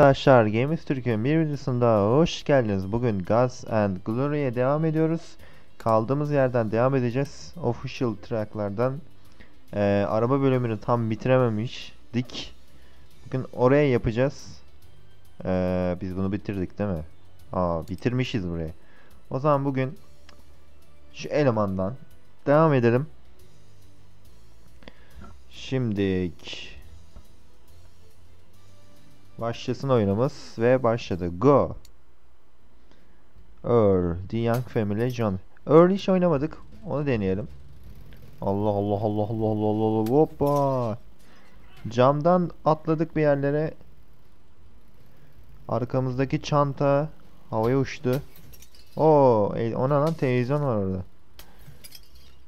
arkadaşlar Games Türk'ün bir videosunda hoş geldiniz. Bugün Gas and Glory'e devam ediyoruz. Kaldığımız yerden devam edeceğiz. Official tracklardan. Ee, araba bölümünü tam bitirememiştik. Bugün oraya yapacağız. Ee, biz bunu bitirdik değil mi? Aa bitirmişiz burayı. O zaman bugün şu elemandan devam edelim. Şimdilik Başlasın oyunumuz ve başladı. Go. Earl, The Young Family, John. Earl hiç oynamadık. Onu deneyelim. Allah Allah Allah Allah Allah Allah hoppa. Camdan atladık bir yerlere. Arkamızdaki çanta havaya uçtu. Oo, e, ona lan televizyon var orada.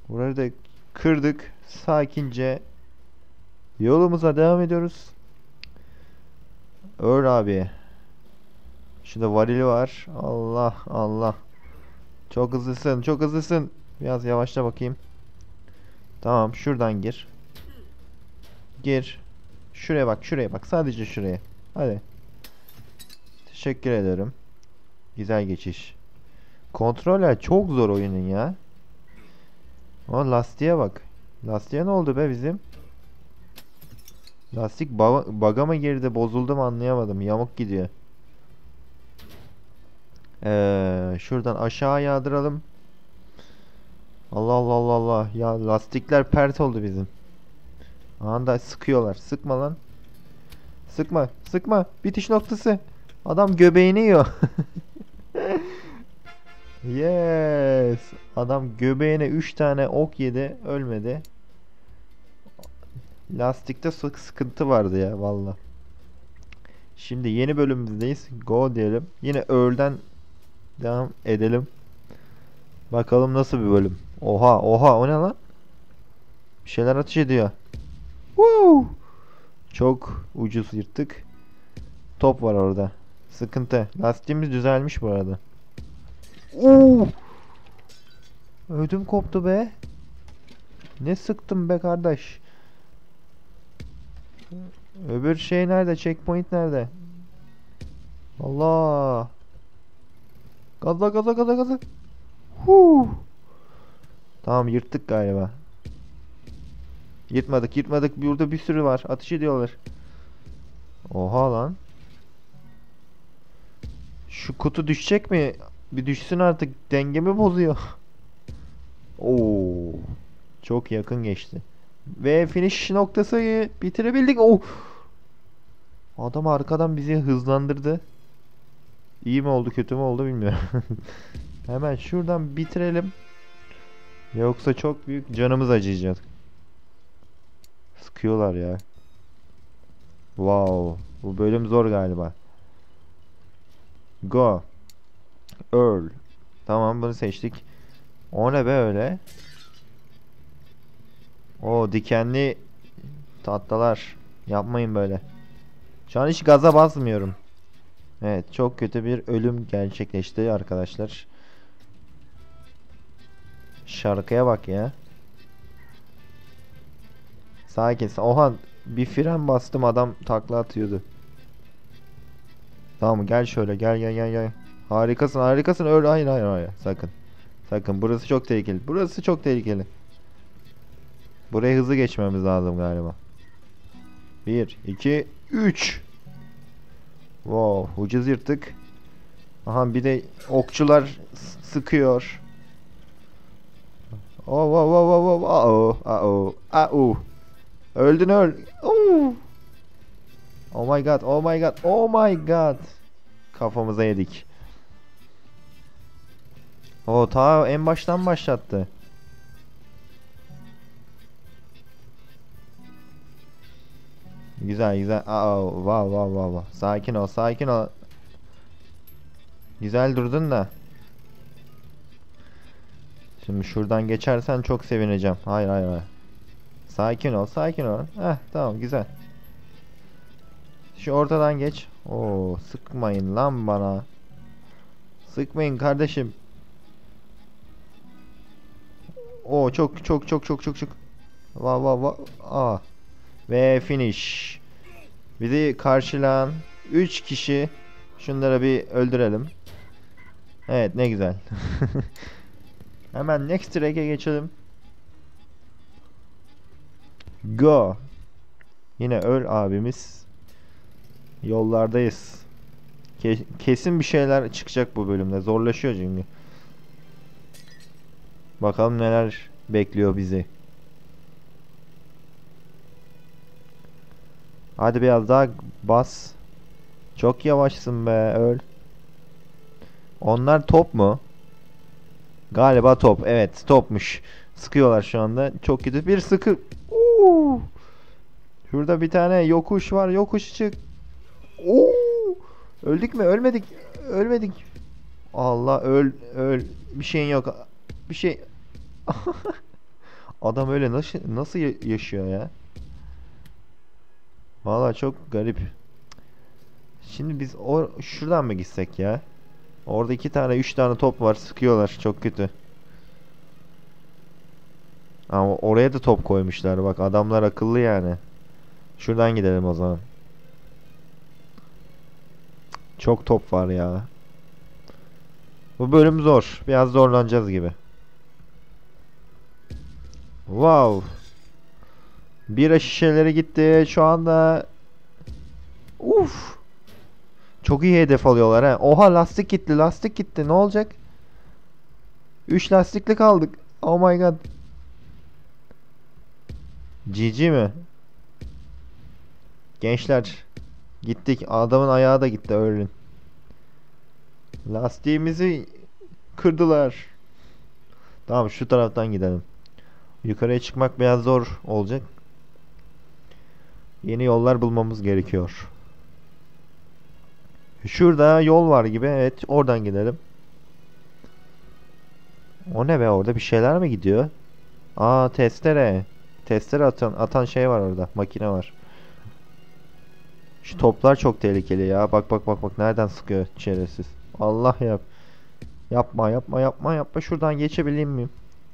Burayı da kırdık. Sakince yolumuza devam ediyoruz. Öl abi. Şurada varili var. Allah Allah. Çok hızlısın. Çok hızlısın. Biraz yavaşla bakayım. Tamam. Şuradan gir. Gir. Şuraya bak. Şuraya bak. Sadece şuraya. Hadi. Teşekkür ederim. Güzel geçiş. Kontroller çok zor oyunun ya. O lastiğe bak. Lastiğe ne oldu be bizim? Lastik ba baga mı girdi bozuldu mu anlayamadım. Yamuk gidiyor. Ee, şuradan aşağı yağdıralım. Allah Allah Allah Allah. Ya lastikler pert oldu bizim. Anda sıkıyorlar. Sıkma lan. Sıkma. Sıkma. Bitiş noktası. Adam göbeğini yiyor. yes. Adam göbeğine 3 tane ok yedi. Ölmedi. Lastikte sık sıkıntı vardı ya valla. Şimdi yeni bölümümüzdeyiz. Go diyelim. Yine Earl'den devam edelim. Bakalım nasıl bir bölüm. Oha oha o ne lan? Bir şeyler ateş ediyor. Woo! Çok ucuz yırttık. Top var orada. Sıkıntı. Lastiğimiz düzelmiş bu arada. Oo! Ödüm koptu be. Ne sıktım be kardeş. Öbür şey nerede? Checkpoint nerede? Allah. Gaza gaza gaza gaza. Huu. Tamam yırttık galiba. Yırtmadık yırtmadık. Burada bir sürü var. Ateş ediyorlar. Oha lan. Şu kutu düşecek mi? Bir düşsün artık. Dengemi bozuyor. Oo. Çok yakın geçti. Ve finish noktası bitirebildik. Oh. Adam arkadan bizi hızlandırdı. İyi mi oldu kötü mü oldu bilmiyorum. Hemen şuradan bitirelim. Yoksa çok büyük canımız acıyacak. Sıkıyorlar ya. Wow. Bu bölüm zor galiba. Go. Earl. Tamam bunu seçtik. O ne be öyle? O dikenli tatlılar. Yapmayın böyle. Şu an hiç gaza basmıyorum. Evet çok kötü bir ölüm gerçekleşti arkadaşlar. Şarkıya bak ya. Sakin. Oha bir fren bastım adam takla atıyordu. Tamam gel şöyle gel gel gel gel. Harikasın harikasın öyle hayır hayır hayır sakın. Sakın burası çok tehlikeli. Burası çok tehlikeli. Buraya hızlı geçmemiz lazım galiba. 1, 2, 3. Wow, ucuz yırttık. Aha bir de okçular sıkıyor. Oh, wow, wow, wow, wow. Uh oh, uh oh, uh Öldün öl. Oh. oh my god, oh my god, oh my god. Kafamıza yedik. O ta en baştan başlattı. Güzel güzel. Aa, wow wow wow wow. Sakin ol, sakin ol. Güzel durdun da. Şimdi şuradan geçersen çok sevineceğim. Hayır hayır hayır. Sakin ol, sakin ol. Heh, tamam güzel. Şu ortadan geç. Oo, sıkmayın lan bana. Sıkmayın kardeşim. Oo çok çok çok çok çok çok. Va va va. Aa. Ve finish. Bizi karşılayan 3 kişi. Şunları bir öldürelim. Evet ne güzel. Hemen next track'e geçelim. Go. Yine öl abimiz. Yollardayız. Ke- kesin bir şeyler çıkacak bu bölümde. Zorlaşıyor çünkü. Bakalım neler bekliyor bizi. Hadi biraz daha bas. Çok yavaşsın be öl. Onlar top mu? Galiba top. Evet topmuş. Sıkıyorlar şu anda. Çok kötü bir sıkı. Oo! Şurada bir tane yokuş var. Yokuş çık. Oo! Öldük mü? Ölmedik. Ölmedik. Allah öl öl. Bir şeyin yok. Bir şey. Adam öyle nasıl nasıl ya- yaşıyor ya? Valla çok garip. Şimdi biz o şuradan mı gitsek ya? Orada iki tane, üç tane top var. Sıkıyorlar. Çok kötü. Ama oraya da top koymuşlar. Bak adamlar akıllı yani. Şuradan gidelim o zaman. Çok top var ya. Bu bölüm zor. Biraz zorlanacağız gibi. Wow. Bira şişeleri gitti. Şu anda Uf. Çok iyi hedef alıyorlar ha. Oha lastik gitti. Lastik gitti. Ne olacak? 3 lastikli kaldık. Oh my god. GG mi? Gençler gittik. Adamın ayağı da gitti Earl'ün. Lastiğimizi kırdılar. Tamam şu taraftan gidelim. Yukarıya çıkmak biraz zor olacak. Yeni yollar bulmamız gerekiyor. Şurada yol var gibi. Evet oradan gidelim. O ne be orada bir şeyler mi gidiyor? Aa testere. Testere atan, atan şey var orada. Makine var. Şu toplar çok tehlikeli ya. Bak bak bak bak nereden sıkıyor şerefsiz. Allah yap. Yapma yapma yapma yapma. Şuradan geçebileyim miyim?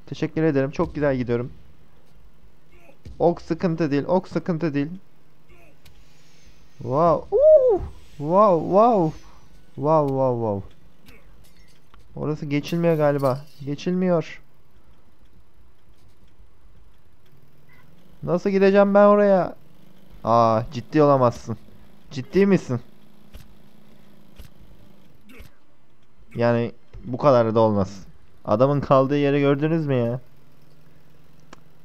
Teşekkür ederim. Çok güzel gidiyorum. Ok sıkıntı değil. Ok sıkıntı değil. Wow. Uh! Wow wow. Wow wow wow. Orası geçilmiyor galiba. Geçilmiyor. Nasıl gideceğim ben oraya? Aa ciddi olamazsın. Ciddi misin? Yani bu kadar da olmaz. Adamın kaldığı yeri gördünüz mü ya?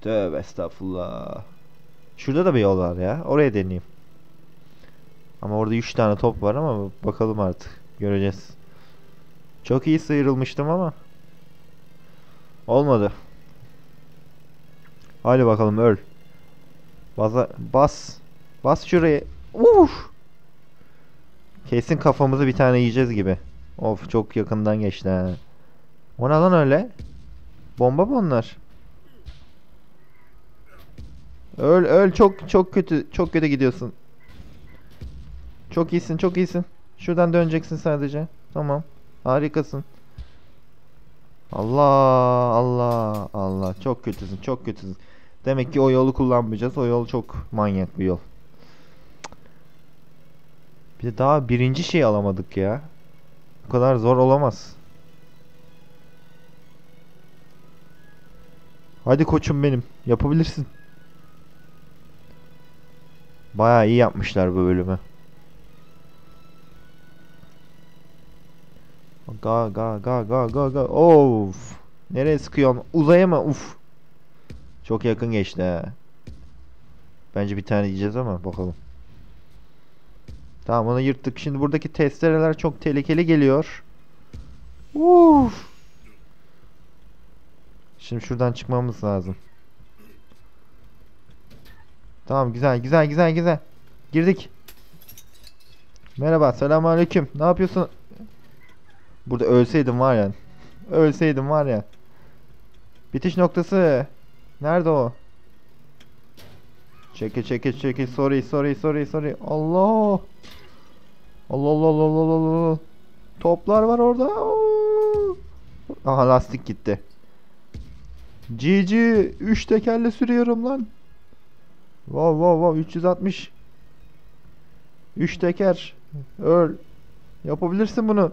Tövbe estağfurullah. Şurada da bir yol var ya. Oraya deneyeyim. Ama orada 3 tane top var ama bakalım artık. Göreceğiz. Çok iyi sıyrılmıştım ama. Olmadı. Hadi bakalım öl. Baza, bas. Bas şuraya. Uf. Kesin kafamızı bir tane yiyeceğiz gibi. Of çok yakından geçti ha. O ne lan öyle? Bomba mı onlar? Öl öl çok çok kötü çok kötü gidiyorsun. Çok iyisin çok iyisin. Şuradan döneceksin sadece. Tamam. Harikasın. Allah Allah Allah çok kötüsün çok kötüsün. Demek ki o yolu kullanmayacağız. O yol çok manyak bir yol. Bir de daha birinci şey alamadık ya. Bu kadar zor olamaz. Hadi koçum benim. Yapabilirsin. Bayağı iyi yapmışlar bu bölümü. Ga ga ga ga ga ga. Of. Nereye sıkıyorsun? Uzaya mı? Uf. Çok yakın geçti ha. Bence bir tane yiyeceğiz ama bakalım. Tamam onu yırttık. Şimdi buradaki testereler çok tehlikeli geliyor. Uf. Şimdi şuradan çıkmamız lazım. Tamam güzel güzel güzel güzel. Girdik. Merhaba selamünaleyküm. Ne yapıyorsun? Burada ölseydim var ya. Ölseydim var ya. Bitiş noktası. Nerede o? Çekil çekil çekil. Sorry sorry sorry sorry. Allah. Allah Allah Allah Allah Allah. Toplar var orada. Aha lastik gitti. GG 3 tekerle sürüyorum lan. Wow wow wow 360. 3 teker. Öl. Yapabilirsin bunu.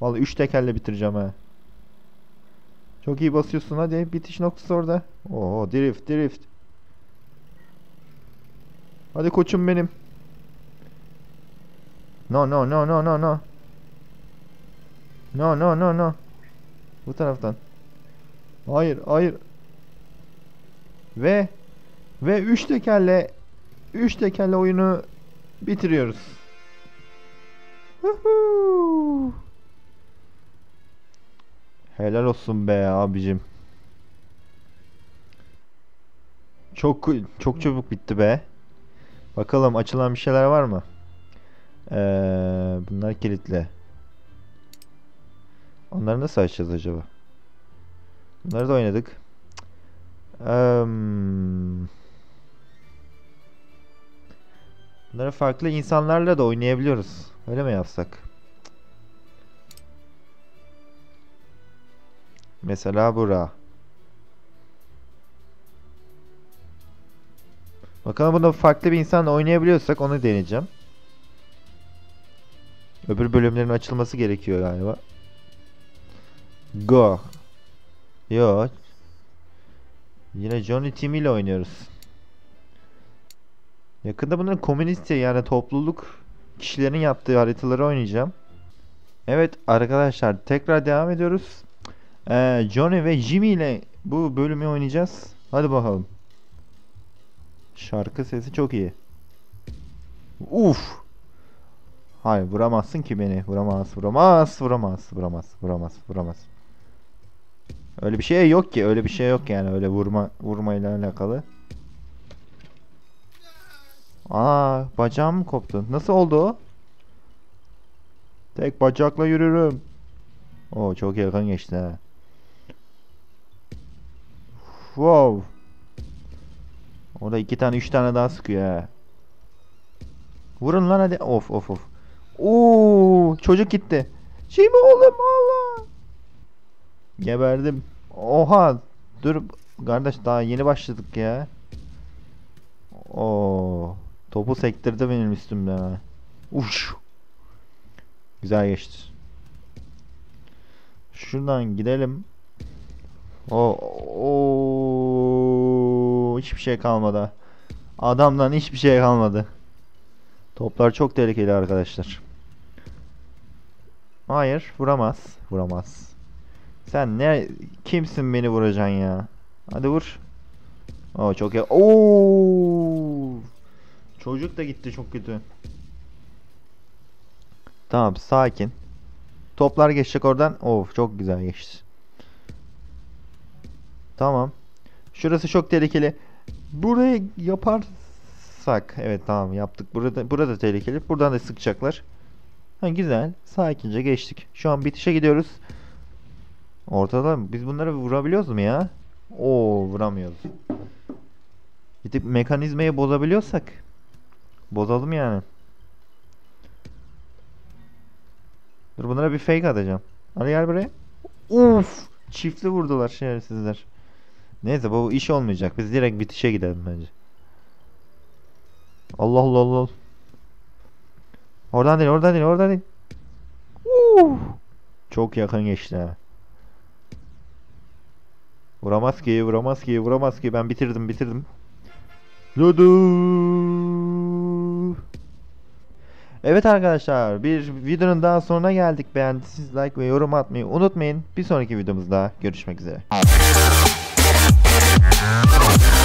Vallahi 3 tekerle bitireceğim ha. Çok iyi basıyorsun hadi. Bitiş noktası orada. Oo drift drift. Hadi koçum benim. No no no no no no. No no no no. Bu taraftan. Hayır hayır. Ve ve 3 tekerle 3 tekerle oyunu bitiriyoruz. Woohoo! Helal olsun be abicim. Çok çok çabuk bitti be. Bakalım açılan bir şeyler var mı? Ee, bunlar kilitli. Onları nasıl açacağız acaba? Bunları da oynadık. Eee, bunları farklı insanlarla da oynayabiliyoruz. Öyle mi yapsak? Mesela bura. Bakalım bunu farklı bir insanla oynayabiliyorsak onu deneyeceğim. Öbür bölümlerin açılması gerekiyor galiba. Go. Yo. Yine Johnny Team ile oynuyoruz. Yakında bunların komünist yani topluluk kişilerin yaptığı haritaları oynayacağım. Evet arkadaşlar tekrar devam ediyoruz. Ee, Johnny ve Jimmy ile bu bölümü oynayacağız. Hadi bakalım. Şarkı sesi çok iyi. Uf. Hayır vuramazsın ki beni. Vuramaz, vuramaz, vuramaz, vuramaz, vuramaz, vuramaz. Öyle bir şey yok ki. Öyle bir şey yok yani. Öyle vurma vurmayla alakalı. Aa, bacağım mı koptu? Nasıl oldu o? Tek bacakla yürürüm. Oo çok yakın geçti ha. Wow. Orada iki tane üç tane daha sıkıyor ha. Vurun lan hadi. Of of of. Oo çocuk gitti. Şey mi oğlum Allah. Geberdim. Oha. Dur kardeş daha yeni başladık ya. Oo. Topu sektirdi benim üstümden. Uş. Güzel geçti. Şuradan gidelim. O hiçbir şey kalmadı. Adamdan hiçbir şey kalmadı. Toplar çok tehlikeli arkadaşlar. Hayır, vuramaz. Vuramaz. Sen ne kimsin beni vuracaksın ya? Hadi vur. Oo çok ya. Oo! Çocuk da gitti çok kötü. Tamam, sakin. Toplar geçecek oradan. Of, çok güzel geçti. Tamam. Şurası çok tehlikeli. Burayı yaparsak. Evet tamam yaptık. Burada burada tehlikeli. Buradan da sıkacaklar. Ha, güzel. Sakince geçtik. Şu an bitişe gidiyoruz. Ortada biz bunları vurabiliyoruz mu ya? Oo vuramıyoruz. Gidip mekanizmayı bozabiliyorsak bozalım yani. Dur bunlara bir fake atacağım. Hadi gel buraya. Uf! Çiftli vurdular şerefsizler. Neyse bu iş olmayacak. Biz direkt bitişe gidelim bence. Allah Allah Allah. Oradan değil, oradan değil, oradan değil. Uh! Çok yakın geçti ha. Vuramaz ki, vuramaz ki, vuramaz ki. Ben bitirdim, bitirdim. Dudu. Evet arkadaşlar, bir videonun daha sonuna geldik. Beğendiyseniz like ve yorum atmayı unutmayın. Bir sonraki videomuzda görüşmek üzere. Yeah.